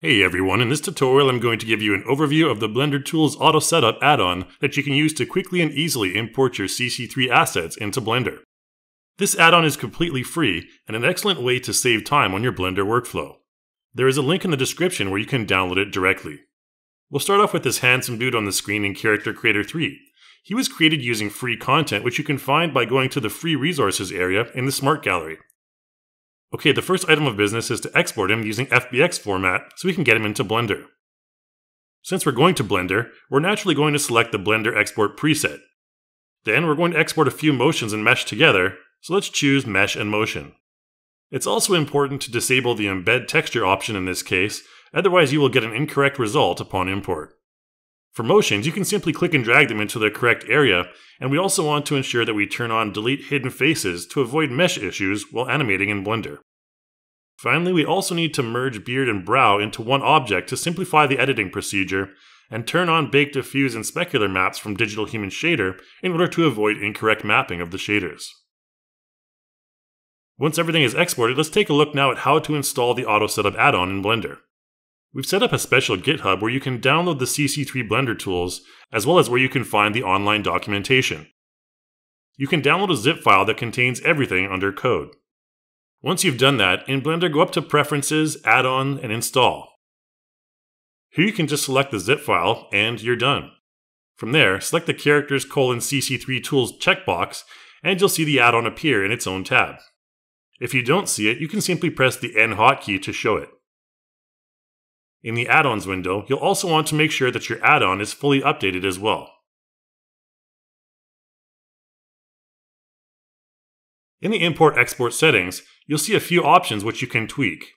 Hey everyone, in this tutorial I'm going to give you an overview of the Blender Tools Auto Setup add-on that you can use to quickly and easily import your CC3 assets into Blender. This add-on is completely free and an excellent way to save time on your Blender workflow. There is a link in the description where you can download it directly. We'll start off with this handsome dude on the screen in Character Creator 3. He was created using free content which you can find by going to the Free Resources area in the Smart Gallery. Okay, the first item of business is to export him using FBX format so we can get him into Blender. Since we're going to Blender, we're naturally going to select the Blender Export preset. Then we're going to export a few motions and mesh together, so let's choose Mesh and Motion. It's also important to disable the Embed Texture option in this case, otherwise you will get an incorrect result upon import. For motions, you can simply click and drag them into the correct area, and we also want to ensure that we turn on Delete Hidden Faces to avoid mesh issues while animating in Blender. Finally, we also need to merge beard and brow into one object to simplify the editing procedure, and turn on Bake Diffuse and Specular maps from Digital Human Shader in order to avoid incorrect mapping of the shaders. Once everything is exported, let's take a look now at how to install the Auto Setup add-on in Blender. We've set up a special GitHub where you can download the CC3 Blender tools, as well as where you can find the online documentation. You can download a zip file that contains everything under code. Once you've done that, in Blender go up to Preferences, Add-on, and Install. Here you can just select the zip file, and you're done. From there, select the Characters colon CC3 Tools checkbox, and you'll see the add-on appear in its own tab. If you don't see it, you can simply press the N hotkey to show it. In the add-ons window, you'll also want to make sure that your add-on is fully updated as well. In the import-export settings, you'll see a few options which you can tweak.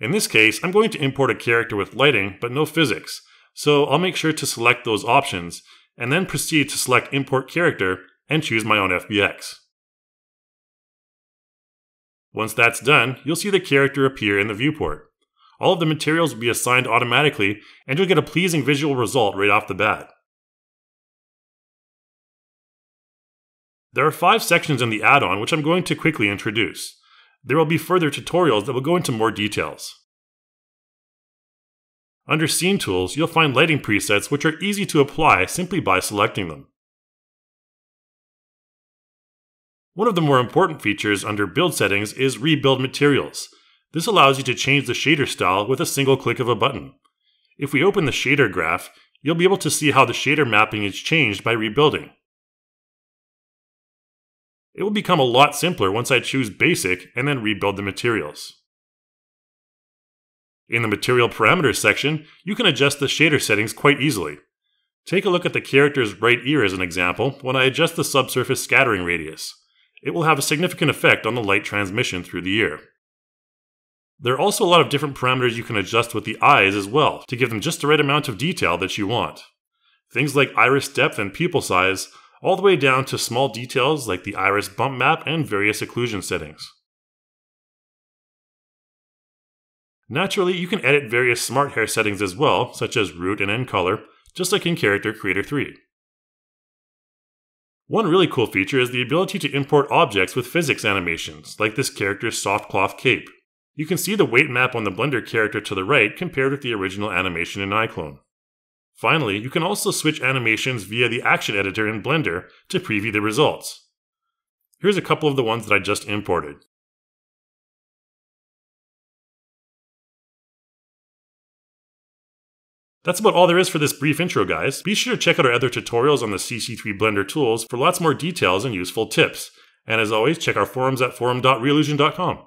In this case, I'm going to import a character with lighting but no physics, so I'll make sure to select those options, and then proceed to select Import Character and choose my own FBX. Once that's done, you'll see the character appear in the viewport. All of the materials will be assigned automatically, and you'll get a pleasing visual result right off the bat. There are five sections in the add-on which I'm going to quickly introduce. There will be further tutorials that will go into more details. Under Scene Tools, you'll find lighting presets which are easy to apply simply by selecting them. One of the more important features under Build Settings is Rebuild Materials. This allows you to change the shader style with a single click of a button. If we open the shader graph, you'll be able to see how the shader mapping is changed by rebuilding. It will become a lot simpler once I choose Basic and then rebuild the materials. In the Material Parameters section, you can adjust the shader settings quite easily. Take a look at the character's right ear as an example when I adjust the subsurface scattering radius. It will have a significant effect on the light transmission through the ear. There are also a lot of different parameters you can adjust with the eyes as well to give them just the right amount of detail that you want. Things like iris depth and pupil size, all the way down to small details like the iris bump map and various occlusion settings. Naturally, you can edit various smart hair settings as well, such as root and end color, just like in Character Creator 3. One really cool feature is the ability to import objects with physics animations, like this character's soft cloth cape. You can see the weight map on the Blender character to the right compared with the original animation in iClone. Finally, you can also switch animations via the action editor in Blender to preview the results. Here's a couple of the ones that I just imported. That's about all there is for this brief intro, guys. Be sure to check out our other tutorials on the CC3 Blender tools for lots more details and useful tips. And as always, check our forums at forum.reallusion.com.